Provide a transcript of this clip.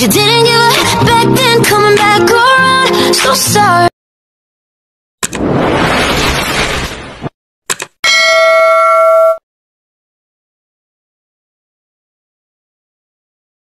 You didn't give up back then, coming back around. So sorry.